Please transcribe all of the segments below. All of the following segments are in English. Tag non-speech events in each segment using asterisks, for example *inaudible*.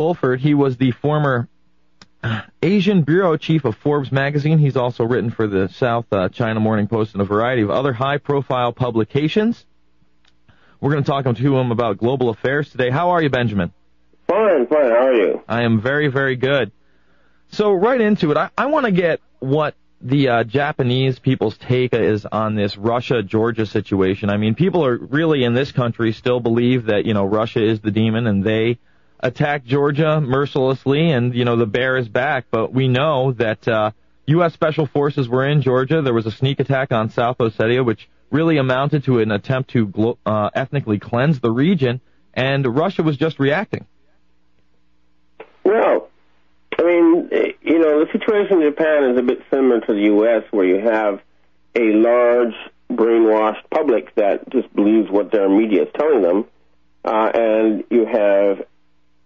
Fulford. He was the former Asian bureau chief of Forbes magazine. He's also written for the South uh, China Morning Post and a variety of other high-profile publications. We're going to talk to him about global affairs today. How are you, Benjamin? Fine, fine. How are you? I am very, very good. So right into it, I, I want to get what the uh, Japanese people's take is on this Russia-Georgia situation. I mean, people are really in this country still believe that you know Russia is the demon and they attacked Georgia mercilessly, and you know the bear is back. But we know that uh, U.S. Special Forces were in Georgia. There was a sneak attack on South Ossetia, which really amounted to an attempt to glo- uh, ethnically cleanse the region, and Russia was just reacting. Well, I mean, you know, the situation in Japan is a bit similar to the U.S., where you have a large brainwashed public that just believes what their media is telling them, uh, and you have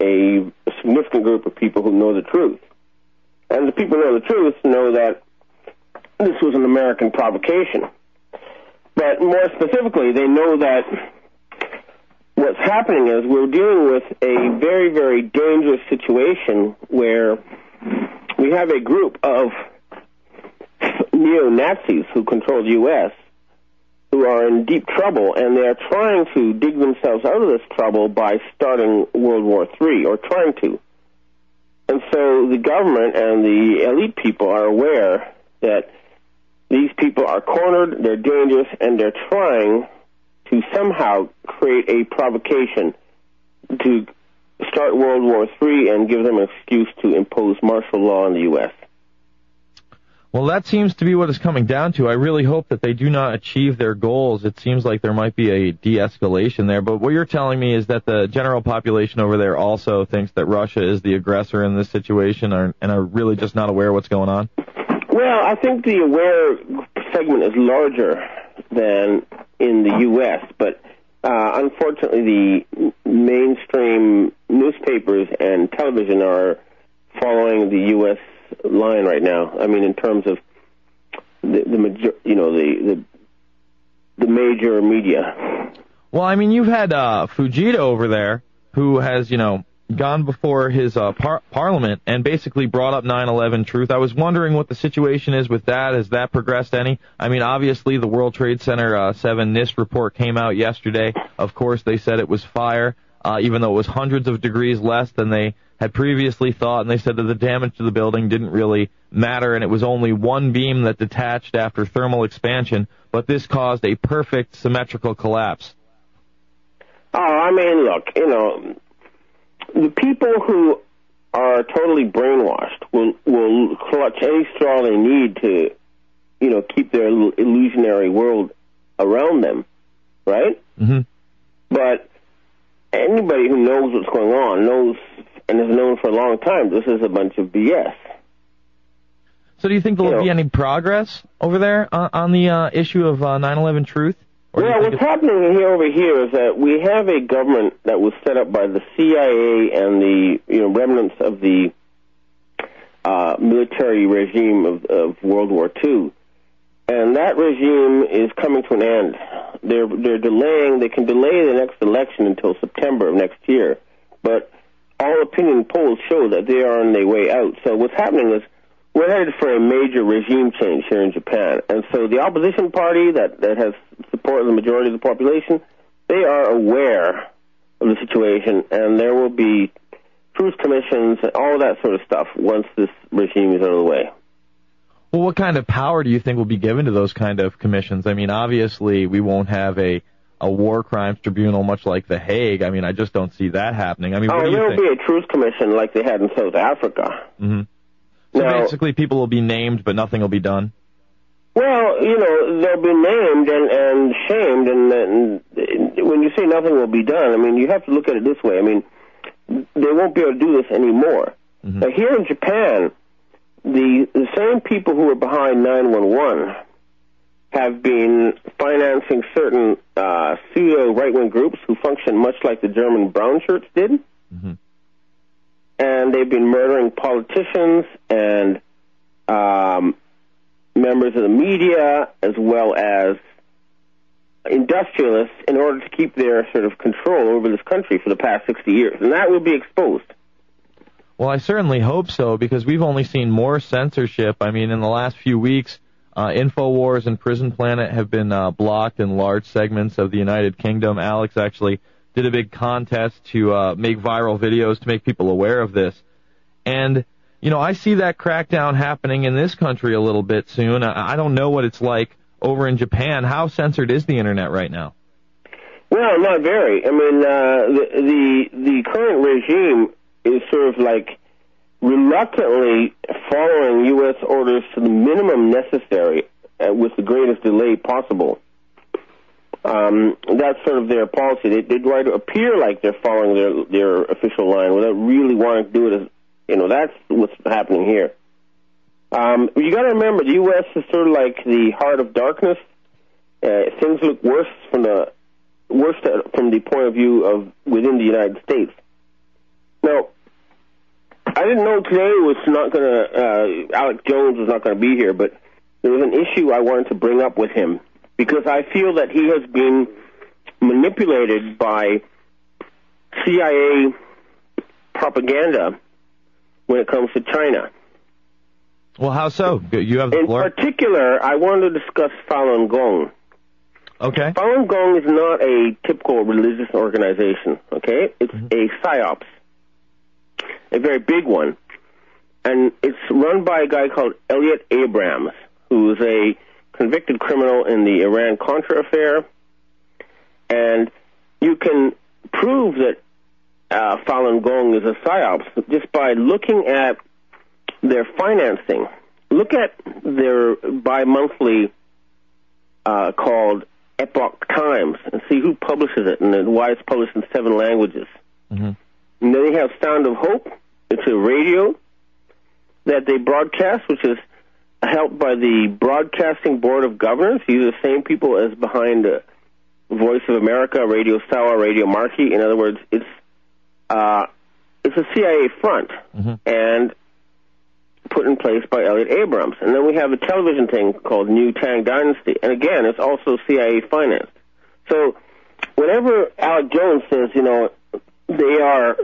a significant group of people who know the truth. And the people who know the truth know that this was an American provocation. But more specifically, they know that what's happening is we're dealing with a very, very dangerous situation where we have a group of neo Nazis who control the U.S. are in deep trouble, and they are trying to dig themselves out of this trouble by starting World War III, or trying to. And so the government and the elite people are aware that these people are cornered, they're dangerous, and they're trying to somehow create a provocation to start World War III and give them an excuse to impose martial law in the U.S. Well, that seems to be what it's coming down to. I really hope that they do not achieve their goals. It seems like there might be a de-escalation there. But what you're telling me is that the general population over there also thinks that Russia is the aggressor in this situation and are really just not aware of what's going on? Well, I think the aware segment is larger than in the U.S., but uh, unfortunately, the mainstream newspapers and television are following the U.S. line right now. I mean, in terms of the, the major, you know, the, the the major media. Well, I mean, you've had uh, Fujita over there, who has, you know, gone before his uh, par- parliament and basically brought up 9/11 truth. I was wondering what the situation is with that. Has that progressed any? I mean, obviously the World Trade Center uh, 7 NIST report came out yesterday. Of course, they said it was fire, uh, even though it was hundreds of degrees less than they had previously thought, and they said that the damage to the building didn't really matter, and it was only one beam that detached after thermal expansion, but this caused a perfect symmetrical collapse. Oh, I mean, look, you know, the people who are totally brainwashed will will clutch any straw they need to, you know, keep their illusionary world around them, right? Mm-hmm. But anybody who knows what's going on knows and has known for a long time this is a bunch of BS. So, do you think there'll You know- be any progress over there on, on the uh, issue of uh, 9/11 truth? Or do you Well, think what's happening here over here is that we have a government that was set up by the CIA and the you know remnants of the uh, military regime of, of World War II, and that regime is coming to an end. They're they're delaying. They can delay the next election until September of next year, but all opinion polls show that they are on their way out. So what's happening is we're headed for a major regime change here in Japan. And so the opposition party that, that has support of the majority of the population, they are aware of the situation, and there will be truth commissions, and all that sort of stuff once this regime is out of the way. Well, what kind of power do you think will be given to those kind of commissions? I mean, obviously, we won't have a a war crimes tribunal much like the Hague. I mean, I just don't see that happening. I mean, what oh, do you there think? will be a truth commission like they had in South Africa. hmm So Now- basically, people will be named, but nothing will be done. Well, you know, they'll be named and, and shamed, and, and when you say nothing will be done, I mean, you have to look at it this way. I mean, they won't be able to do this anymore. Now, here in Japan, the the same people who were behind 911 have been financing certain uh, pseudo right wing groups who function much like the German brown shirts did. And they've been murdering politicians and um, members of the media as well as industrialists in order to keep their sort of control over this country for the past 60 years. And that will be exposed. Well, I certainly hope so because we've only seen more censorship. I mean, in the last few weeks, uh, Infowars and Prison Planet have been uh, blocked in large segments of the United Kingdom. Alex actually did a big contest to uh, make viral videos to make people aware of this. And, you know, I see that crackdown happening in this country a little bit soon. I, I don't know what it's like over in Japan. How censored is the internet right now? Well, not very. I mean, uh, the, the the current regime is sort of like reluctantly following U.S. orders to the minimum necessary uh, with the greatest delay possible. Um, that's sort of their policy. They, they try to appear like they're following their their official line without really wanting to do it. As you know, that's what's happening here. Um, you got to remember, the U.S. is sort of like the heart of darkness. Uh, things look worse from the worse from the point of view of within the United States. Now, didn't know today was not going to. Uh, Alex Jones was not going to be here, but there was an issue I wanted to bring up with him because I feel that he has been manipulated by CIA propaganda when it comes to China. Well, how so? You have the In floor. particular, I wanted to discuss Falun Gong. Okay. Falun Gong is not a typical religious organization, okay? It's a psyops, a very big one. And it's run by a guy called Elliott Abrams, who is a convicted criminal in the Iran Contra affair. And you can prove that uh, Falun Gong is a psyops just by looking at their financing. Look at their bi-monthly uh, called Epoch Times and see who publishes it and why it's published in seven languages. Mm-hmm. And then you have Sound of Hope. It's a radio that they broadcast, which is helped by the Broadcasting Board of Governors. These are the same people as behind uh, Voice of America, Radio Sawa, Radio Marti. In other words, it's uh, it's a CIA front Mm-hmm. and put in place by Elliott Abrams. And then we have a television thing called New Tang Dynasty, and again, it's also CIA financed. So whenever Alex Jones says, you know, they are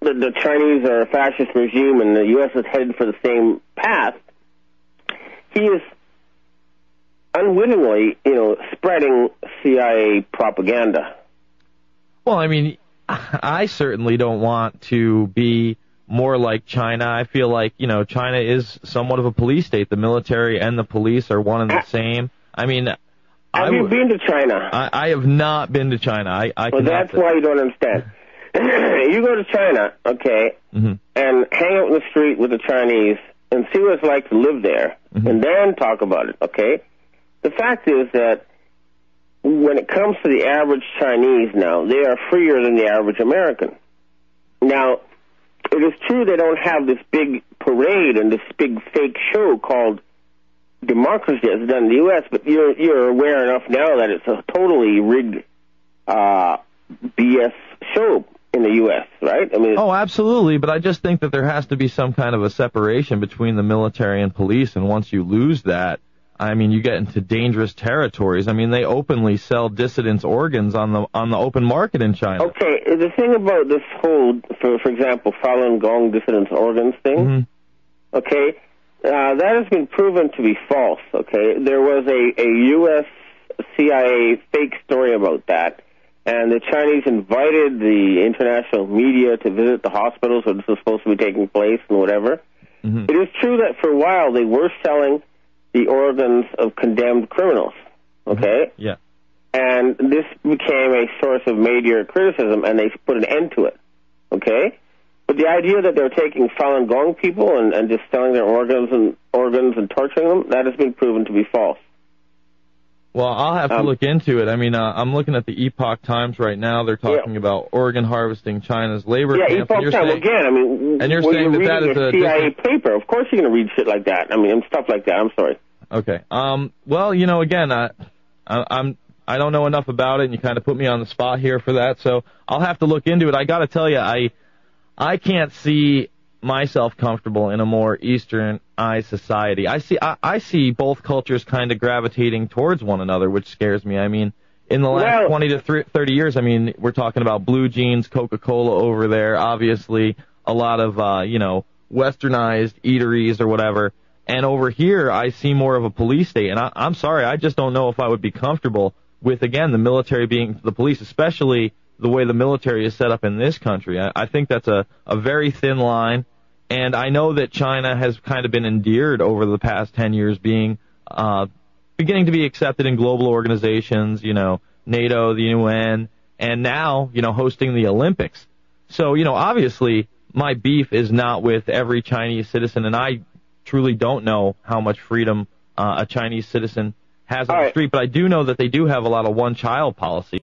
the, the Chinese are a fascist regime and the U.S. is headed for the same path, he is unwittingly, you know, spreading CIA propaganda. Well, I mean, I certainly don't want to be more like China. I feel like, you know, China is somewhat of a police state. The military and the police are one and the ah. same. I mean, Have I, you been to China? I, I have not been to China. I, I well, that's say- why you don't understand. *laughs* you go to China, okay, Mhm. and hang out in the street with the Chinese and see what it's like to live there, and then talk about it, okay? The fact is that when it comes to the average Chinese now, they are freer than the average American. Now, it is true they don't have this big parade and this big fake show called democracy as done in the U.S., but you're you're aware enough now that it's a totally rigged uh, BS show in the U.S., right? I mean, Oh, absolutely, but I just think that there has to be some kind of a separation between the military and police, and once you lose that, I mean, you get into dangerous territories. I mean, they openly sell dissidents' organs on the on the open market in China. Okay, the thing about this whole, for for example, Falun Gong dissidents organs thing, Mhm. okay, uh, that has been proven to be false. Okay, there was a a U.S. CIA fake story about that, and the Chinese invited the international media to visit the hospitals where this was supposed to be taking place and whatever. Mhm. It is true that for a while they were selling the organs of condemned criminals. Okay Yeah. and this became a source of major criticism, and they put an end to it. Okay, but the idea that they're taking Falun Gong people and, and just selling their organs and organs and torturing them that has been proven to be false. Well, I'll have to Um, look into it. I mean, uh, I'm looking at the Epoch Times right now. They're talking about organ harvesting China's labor yeah, camps. Epoch and you're Time saying, again. I mean, and you're saying you're that that is a CIA different- paper. Of course, you're going to read shit like that. I mean, and stuff like that. I'm sorry. Okay. Um. Well, you know, again, I, I, I'm I don't know enough about it, and you kind of put me on the spot here for that. So I'll have to look into it. I got to tell you, I I can't see myself comfortable in a more Eastern eye society. I see I, I see both cultures kind of gravitating towards one another, which scares me. I mean. In the last Well- 20 to 30 years, I mean, we're talking about blue jeans, Coca-Cola over there, obviously, a lot of uh, you know westernized eateries or whatever. And over here, I see more of a police state. And I, I'm sorry, I just don't know if I would be comfortable with again the military being the police, especially the way the military is set up in this country. I, I think that's a, a very thin line. And I know that China has kind of been endeared over the past 10 years being, uh, beginning to be accepted in global organizations, you know, NATO, the UN, and now, you know, hosting the Olympics. So, you know, obviously my beef is not with every Chinese citizen, and I truly don't know how much freedom uh, a Chinese citizen has on All the street, but I do know that they do have a lot of one-child policy.